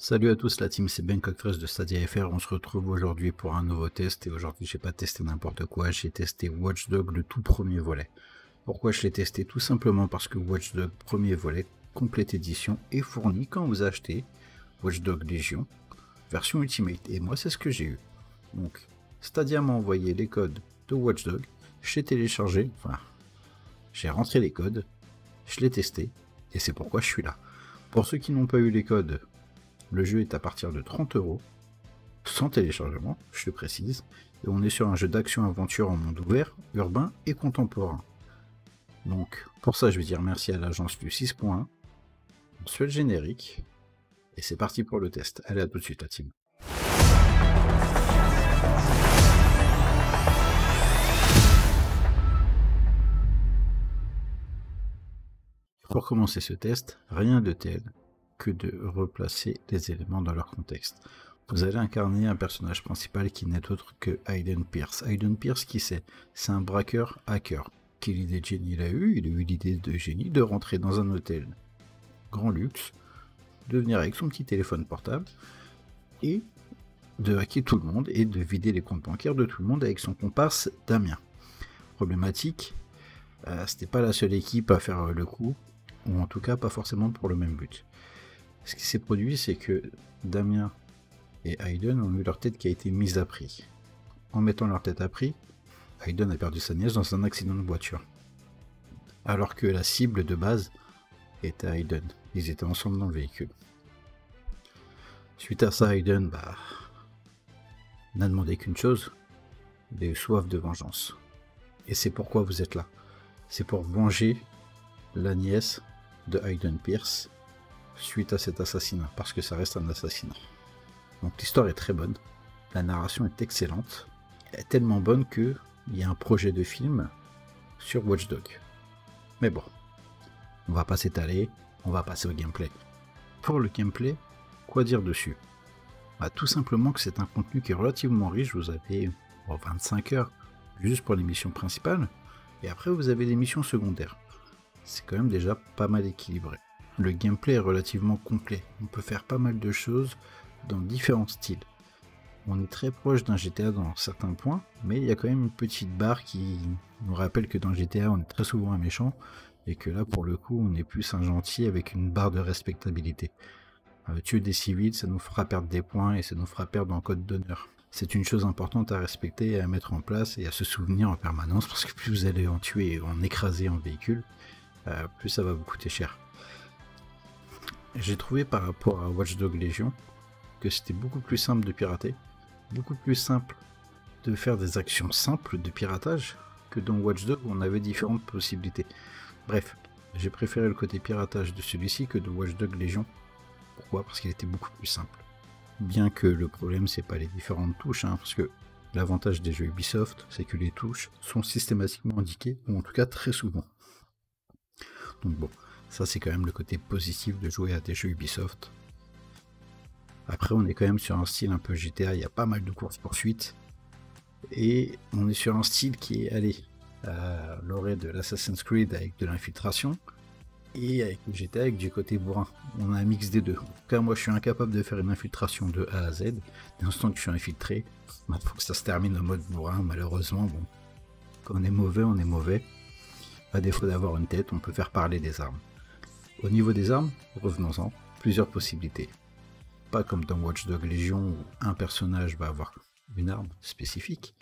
Salut à tous la team, c'est Ben Cockfresh de Stadia FR, on se retrouve aujourd'hui pour un nouveau test. Et aujourd'hui j'ai pas testé n'importe quoi, j'ai testé Watchdog le tout premier volet. Pourquoi je l'ai testé? Tout simplement parce que Watchdog premier volet, complète édition, est fourni quand vous achetez Watchdog Légion, version Ultimate, et moi c'est ce que j'ai eu. Donc Stadia m'a envoyé les codes de Watchdog, j'ai téléchargé, enfin j'ai rentré les codes, je l'ai testé, et c'est pourquoi je suis là. Pour ceux qui n'ont pas eu les codes, le jeu est à partir de 30 euros, sans téléchargement, je le précise, et on est sur un jeu d'action-aventure en monde ouvert, urbain et contemporain. Donc, pour ça, je vais dire merci à l'agence du 6.1, on souhaite générique, et c'est parti pour le test. Allez, à tout de suite, la team. Pour commencer ce test, rien de tel que de replacer les éléments dans leur contexte. Vous allez incarner un personnage principal qui n'est autre que Hayden Pierce. Hayden Pierce, qui c'est? C'est un braqueur hacker. Quelle idée de génie il a eu? Il a eu l'idée de génie de rentrer dans un hôtel grand luxe, de venir avec son petit téléphone portable et de hacker tout le monde et de vider les comptes bancaires de tout le monde avec son comparse Damien. Problématique, euh, c'était pas la seule équipe à faire le coup, ou en tout cas pas forcément pour le même but. Ce qui s'est produit, c'est que Damien et Hayden ont eu leur tête qui a été mise à prix. En mettant leur tête à prix, Hayden a perdu sa nièce dans un accident de voiture. Alors que la cible de base était Hayden. Ils étaient ensemble dans le véhicule. Suite à ça, Hayden bah, n'a demandé qu'une chose, des soif de vengeance. Et c'est pourquoi vous êtes là. C'est pour venger la nièce de Hayden Pierce suite à cet assassinat, parce que ça reste un assassinat. Donc l'histoire est très bonne, la narration est excellente, elle est tellement bonne que il y a un projet de film sur Watchdog. Mais bon, on va pas s'étaler, on va passer au gameplay. Pour le gameplay, quoi dire dessus? Bah, Tout simplement que c'est un contenu qui est relativement riche, vous avez 25 heures juste pour les missions principales, et après vous avez des missions secondaires. C'est quand même déjà pas mal équilibré le gameplay est relativement complet. On peut faire pas mal de choses dans différents styles. On est très proche d'un GTA dans certains points, mais il y a quand même une petite barre qui nous rappelle que dans GTA on est très souvent un méchant, et que là pour le coup on est plus un gentil avec une barre de respectabilité. Euh, tuer des civils, ça nous fera perdre des points et ça nous fera perdre en code d'honneur. C'est une chose importante à respecter et à mettre en place et à se souvenir en permanence parce que plus vous allez en tuer et en écraser en véhicule, euh, plus ça va vous coûter cher j'ai trouvé par rapport à Watchdog Legion que c'était beaucoup plus simple de pirater, beaucoup plus simple de faire des actions simples de piratage que dans Watchdog où on avait différentes possibilités. Bref, j'ai préféré le côté piratage de celui-ci que de Watchdog Legion. Pourquoi? Parce qu'il était beaucoup plus simple. Bien que le problème c'est pas les différentes touches, hein, parce que l'avantage des jeux Ubisoft c'est que les touches sont systématiquement indiquées, ou en tout cas très souvent. Donc bon, ça, c'est quand même le côté positif de jouer à des jeux Ubisoft. Après, on est quand même sur un style un peu GTA, il y a pas mal de courses-poursuites. Et on est sur un style qui est, allé à l'orée de l'Assassin's Creed avec de l'infiltration. Et avec le GTA avec du côté bourrin. On a un mix des deux. En tout cas, moi, je suis incapable de faire une infiltration de A à Z. Dès l'instant que je suis infiltré, il faut que ça se termine en mode bourrin. Malheureusement, bon, quand on est mauvais, on est mauvais. À défaut d'avoir une tête, on peut faire parler des armes. Au niveau des armes, revenons-en, plusieurs possibilités. Pas comme dans Watch Dog Legion où un personnage va avoir une arme spécifique.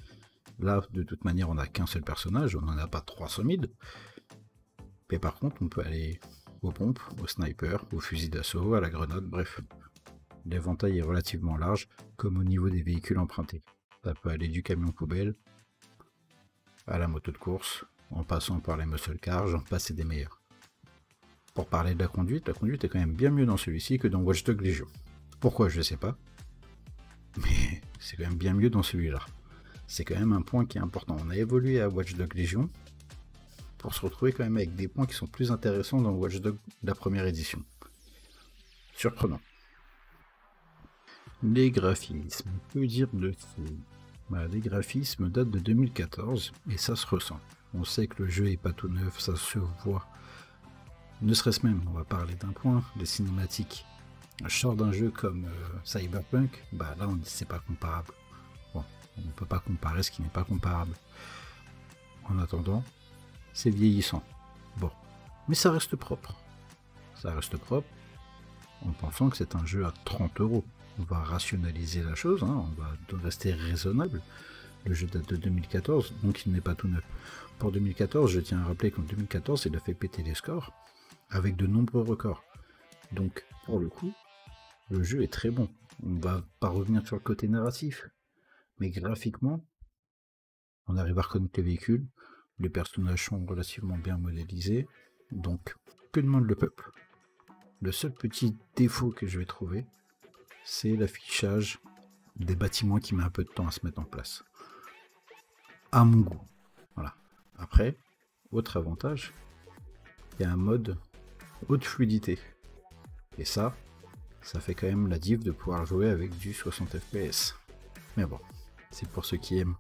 Là, de toute manière, on n'a qu'un seul personnage, on n'en a pas 300 000. Mais par contre, on peut aller aux pompes, au sniper, au fusil d'assaut, à la grenade, bref. L'éventail est relativement large, comme au niveau des véhicules empruntés. Ça peut aller du camion poubelle à la moto de course, en passant par les muscle cars, j'en passe des meilleurs. Pour parler de la conduite, la conduite est quand même bien mieux dans celui-ci que dans Watch Dogs Legion. Pourquoi, je ne sais pas. Mais c'est quand même bien mieux dans celui-là. C'est quand même un point qui est important. On a évolué à Watch Dogs Legion pour se retrouver quand même avec des points qui sont plus intéressants dans Watch Dogs la première édition. Surprenant. Les graphismes, que dire de bah, Les graphismes datent de 2014 et ça se ressent. On sait que le jeu est pas tout neuf, ça se voit ne serait-ce même, on va parler d'un point, les cinématiques Je sors d'un jeu comme euh, Cyberpunk, bah là, c'est pas comparable. Bon, on ne peut pas comparer ce qui n'est pas comparable. En attendant, c'est vieillissant. Bon, mais ça reste propre. Ça reste propre en pensant que c'est un jeu à 30 euros. On va rationaliser la chose, hein, on va rester raisonnable. Le jeu date de 2014, donc il n'est pas tout neuf. Pour 2014, je tiens à rappeler qu'en 2014, il a fait péter les scores avec de nombreux records. Donc, pour le coup, le jeu est très bon. On va pas revenir sur le côté narratif, mais graphiquement, on arrive à reconnaître les véhicules, les personnages sont relativement bien modélisés, donc que demande le peuple? Le seul petit défaut que je vais trouver, c'est l'affichage des bâtiments qui met un peu de temps à se mettre en place. À mon goût. Voilà. Après, autre avantage, il y a un mode haute fluidité. Et ça, ça fait quand même la div de pouvoir jouer avec du 60 fps. Mais bon, c'est pour ceux qui aiment.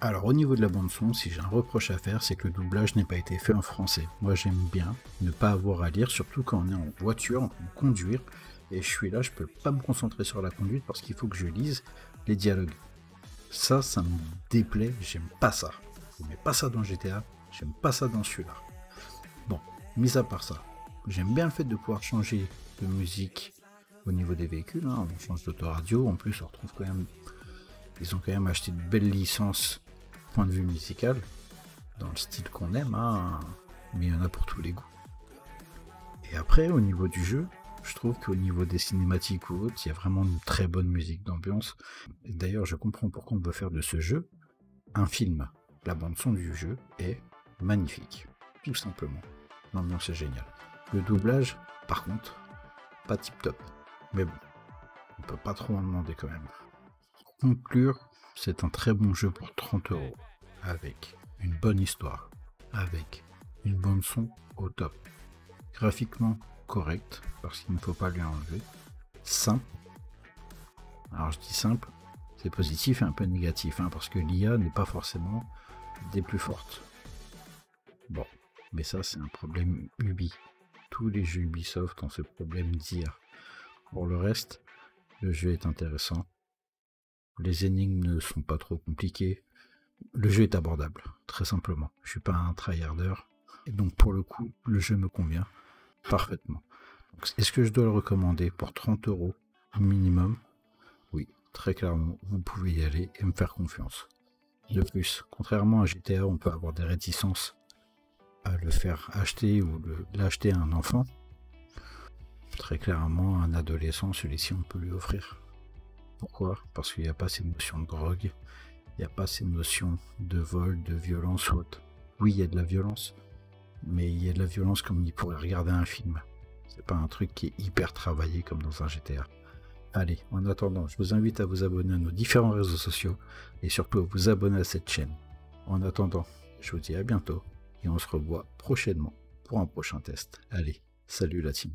Alors au niveau de la bande son, si j'ai un reproche à faire, c'est que le doublage n'ait pas été fait en français. Moi j'aime bien ne pas avoir à lire, surtout quand on est en voiture, en conduire, et je suis là, je peux pas me concentrer sur la conduite parce qu'il faut que je lise les dialogues. Ça, ça me déplaît, j'aime pas ça. Je mets pas ça dans GTA, j'aime pas ça dans celui-là. Bon, mis à part ça, j'aime bien le fait de pouvoir changer de musique au niveau des véhicules. Hein. On change d'autoradio. En plus, on retrouve quand même. Ils ont quand même acheté de belles licences, point de vue musical, dans le style qu'on aime. Hein. Mais il y en a pour tous les goûts. Et après, au niveau du jeu, je trouve qu'au niveau des cinématiques ou autres, il y a vraiment une très bonne musique d'ambiance. D'ailleurs, je comprends pourquoi on veut faire de ce jeu un film. La bande-son du jeu est magnifique, tout simplement. L'ambiance est géniale. Le doublage, par contre, pas tip top. Mais bon, on peut pas trop en demander quand même. Conclure, c'est un très bon jeu pour 30 euros, avec une bonne histoire, avec une bonne son au top, graphiquement correct, parce qu'il ne faut pas lui enlever, simple. Alors je dis simple, c'est positif et un peu négatif, hein, parce que l'IA n'est pas forcément des plus fortes. Bon, mais ça c'est un problème Ubi. Tous les jeux Ubisoft ont ce problème d'IA. Pour le reste, le jeu est intéressant. Les énigmes ne sont pas trop compliquées. Le jeu est abordable, très simplement. Je suis pas un tryharder. Et donc pour le coup, le jeu me convient parfaitement. Est-ce que je dois le recommander pour 30 euros minimum? Oui, très clairement, vous pouvez y aller et me faire confiance. De plus, contrairement à GTA, on peut avoir des réticences à le faire acheter ou l'acheter à un enfant. Très clairement, un adolescent, celui-ci, on peut lui offrir. Pourquoi? Parce qu'il n'y a pas ces notions de drogue, il n'y a pas ces notions de vol, de violence ou autre. Oui, il y a de la violence, mais il y a de la violence comme il pourrait regarder un film. C'est pas un truc qui est hyper travaillé comme dans un GTA. Allez, en attendant, je vous invite à vous abonner à nos différents réseaux sociaux et surtout à vous abonner à cette chaîne. En attendant, je vous dis à bientôt et on se revoit prochainement pour un prochain test. Allez, salut la team.